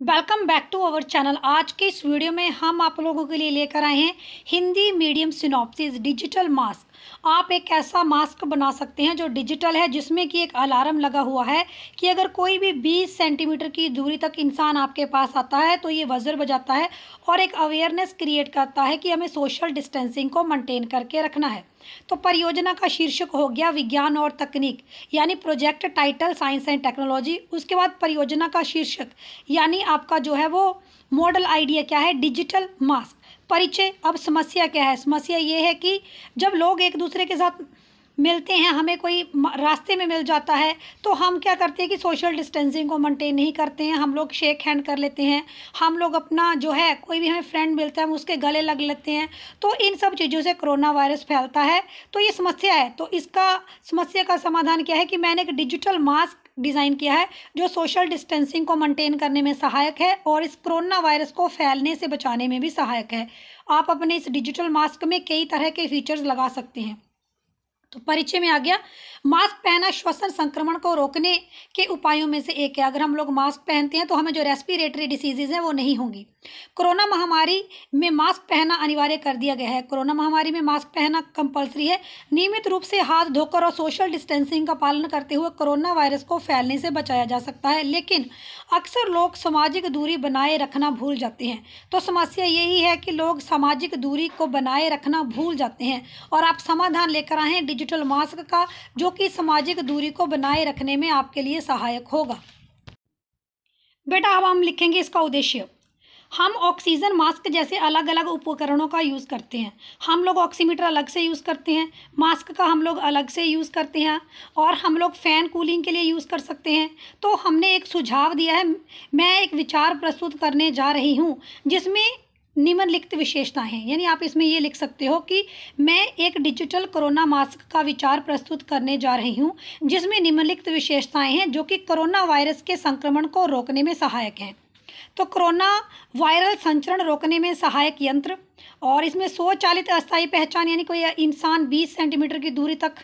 Welcome back to our channel आज के इस वीडियो में हम आप लोगों के लिए लेकर आए हैं Hindi medium synopsis digital mask आप एक ऐसा मास्क बना सकते हैं जो डिजिटल है, जिसमें कि एक अलार्म लगा हुआ है कि अगर कोई भी 20 सेंटीमीटर की दूरी तक इंसान आपके पास आता है तो ये वज़र बजाता है और एक अवेयरनेस क्रिएट करता है कि हमें सोशल डिस्टेंसिंग को मेंटेन करके रखना है। तो परियोजना का शीर्षक हो गया विज्ञान और तकनीक, यानी project title science and technology. उसके बाद परियोजना का शीर्षक, यानी आपका जो है वो मॉडल आइडिया क्या है? Digital mask. परिचय, अब समस्या क्या है? समस्या ये है कि जब लोग एक दूसरे के साथ मिलते हैं, हमें कोई रास्ते में मिल जाता है तो हम क्या करते हैं कि सोशल डिस्टेंसिंग को मेंटेन नहीं करते हैं, हम लोग शेक हैंड कर लेते हैं, हम लोग अपना जो है, कोई भी हमें फ्रेंड मिलता है, हम उसके गले लग लेते हैं तो इन सब चीज़ों से कोरोना वायरस फैलता है तो ये समस्या है तो इसका समस्या का समाधान क्या है कि मैंने एक डिजिटल मास्क डिज़ाइन किया है, जो सोशल डिस्टेंसिंग को मेंटेन करने में सहायक है और इस कोरोना वायरस को फैलने से बचाने में भी सहायक है। आप अपने इस डिजिटल मास्क में कई तरह के फीचर्स लगा सकते हैं। तो परिचय में आ गया। मास्क पहना श्वसन संक्रमण को रोकने के उपायों में से एक है। अगर हम लोग मास्क पहनते हैं तो हमें जो रेस्पिरेटरी डिसीजेज हैं वो नहीं होंगी। कोरोना महामारी में मास्क पहनना अनिवार्य कर दिया गया है। कोरोना महामारी में मास्क पहनना कंपलसरी है। नियमित रूप से हाथ धोकर और सोशल डिस्टेंसिंग का पालन करते हुए कोरोना वायरस को फैलने से बचाया जा सकता है। लेकिन अक्सर लोग सामाजिक दूरी बनाए रखना भूल जाते हैं। तो समस्या यही है कि लोग सामाजिक दूरी को बनाए रखना भूल जाते हैं और आप समाधान लेकर आए डिजिटल मास्क का, जो कि सामाजिक दूरी को बनाए रखने में आपके लिए सहायक होगा। बेटा, अब हम लिखेंगे इसका उद्देश्य। हम ऑक्सीजन मास्क जैसे अलग अलग उपकरणों का यूज़ करते हैं। हम लोग ऑक्सीमीटर अलग से यूज़ करते हैं। मास्क का हम लोग अलग से यूज़ करते हैं। और हम लोग फ़ैन कूलिंग के लिए यूज़ कर सकते हैं। तो हमने एक सुझाव दिया है। मैं एक विचार प्रस्तुत करने जा रही हूँ, जिसमें निम्नलिखित विशेषताएँ हैं। यानी आप इसमें ये लिख सकते हो कि मैं एक डिजिटल कोरोना मास्क का विचार प्रस्तुत करने जा रही हूँ, जिसमें निम्नलिखित विशेषताएँ हैं जो कि कोरोना वायरस के संक्रमण को रोकने में सहायक हैं। तो कोरोना वायरल संचरण रोकने में सहायक यंत्र और इसमें स्वचालित अस्थायी पहचान, यानी कोई इंसान 20 सेंटीमीटर की दूरी तक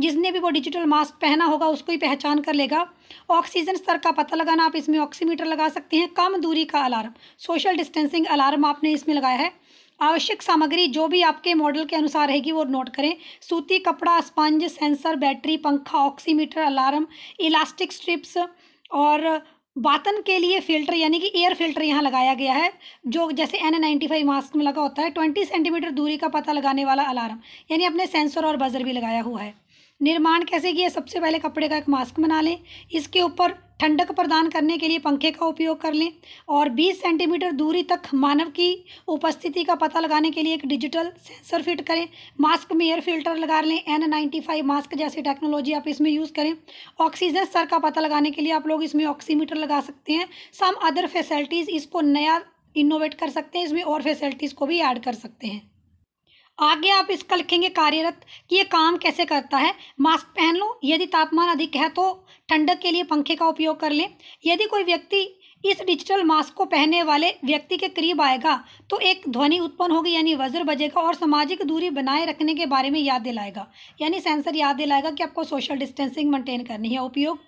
जिसने भी वो डिजिटल मास्क पहना होगा, उसको ही पहचान कर लेगा। ऑक्सीजन स्तर का पता लगाना आप इसमें ऑक्सीमीटर लगा सकते हैं। कम दूरी का अलार्म, सोशल डिस्टेंसिंग अलार्म आपने इसमें लगाया है। आवश्यक सामग्री जो भी आपके मॉडल के अनुसार रहेगी, वो नोट करें। सूती कपड़ा, स्पंज, सेंसर, बैटरी, पंखा, ऑक्सीमीटर, अलार्म, इलास्टिक स्ट्रिप्स और बातन के लिए फ़िल्टर यानी कि एयर फ़िल्टर यहाँ लगाया गया है, जो जैसे एन नाइन्टी फाइव मास्क में लगा होता है ट्वेंटी सेंटीमीटर दूरी का पता लगाने वाला अलार्म यानी अपने सेंसर और बजर भी लगाया हुआ है। निर्माण कैसे किया? सबसे पहले कपड़े का एक मास्क बना लें। इसके ऊपर ठंडक प्रदान करने के लिए पंखे का उपयोग कर लें और 20 सेंटीमीटर दूरी तक मानव की उपस्थिति का पता लगाने के लिए एक डिजिटल सेंसर फिट करें। मास्क में एयर फ़िल्टर लगा लें। एन नाइन्टी फाइव मास्क जैसी टेक्नोलॉजी आप इसमें यूज़ करें। ऑक्सीजन स्तर का पता लगाने के लिए आप लोग इसमें ऑक्सीमीटर लगा सकते हैं। सम अदर फैसिलिटीज़ इसको नया इनोवेट कर सकते हैं। इसमें और फैसिलिटीज़ को भी ऐड कर सकते हैं। आगे आप इसका लिखेंगे कार्यरत कि ये काम कैसे करता है। मास्क पहन लो, यदि तापमान अधिक है तो ठंडक के लिए पंखे का उपयोग कर लें। यदि कोई व्यक्ति इस डिजिटल मास्क को पहनने वाले व्यक्ति के करीब आएगा तो एक ध्वनि उत्पन्न होगी, यानी वज्र बजेगा और सामाजिक दूरी बनाए रखने के बारे में याद दिलाएगा। यानी सेंसर याद दिलाएगा कि आपको सोशल डिस्टेंसिंग मेंटेन करनी है, उपयोग।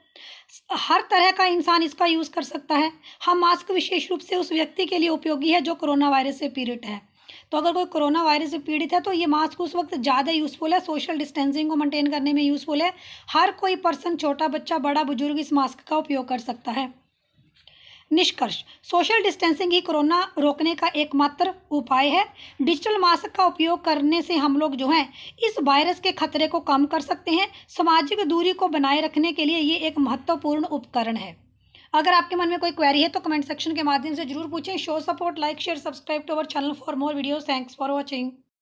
हर तरह का इंसान इसका यूज़ कर सकता है। हम मास्क विशेष रूप से उस व्यक्ति के लिए उपयोगी है जो कोरोना वायरस से पीड़ित है। तो अगर कोई कोरोना वायरस से पीड़ित है तो ये मास्क उस वक्त ज़्यादा यूज़फुल है सोशल डिस्टेंसिंग को मेंटेन करने में यूज़फुल है। हर कोई पर्सन छोटा बच्चा, बड़ा बुज़ुर्ग इस मास्क का उपयोग कर सकता है। निष्कर्ष सोशल डिस्टेंसिंग ही कोरोना रोकने का एकमात्र उपाय है। डिजिटल मास्क का उपयोग करने से हम लोग जो हैं, इस वायरस के खतरे को कम कर सकते हैं। सामाजिक दूरी को बनाए रखने के लिए ये एक महत्वपूर्ण उपकरण है। अगर आपके मन में कोई क्वेरी है तो कमेंट सेक्शन के माध्यम से ज़रूर पूछें। Show support like share subscribe to our channel for more videos thanks for watching